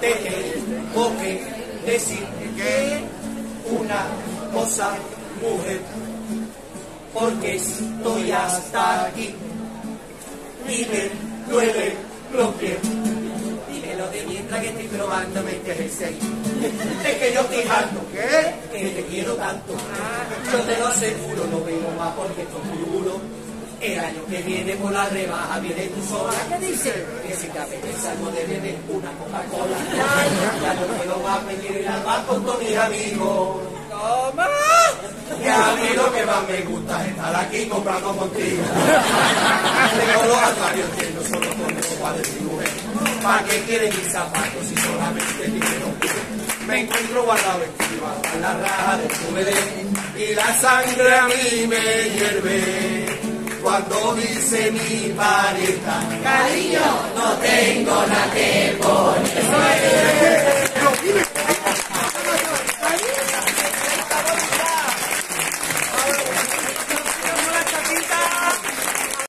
te tengo que decir que una cosa, mujer, porque estoy hasta aquí y me duele los pies. Dímelo de mientras que estoy probándome este jersey. Es que yo estoy harto, ¿qué? Que te quiero tanto. Yo te lo aseguro, no vengo más porque esto es muy duro. El año que viene por la rebaja viene tu sola. ¿Qué dice? Que si te apetece algo de beber una Coca-Cola. Ya no puedo más venir ir al bar con todos mis amigos. ¡Toma! Y a mí lo que más me gusta es estar aquí comprando contigo. Tengo los acuarios que no solo con ropa de mi mujer. ¿Para qué quieren mis zapatos si solamente dinero? Me encuentro guardado en la raja de tu bebé y la sangre a mí me hierve. Cuando dice mi pareja, cariño,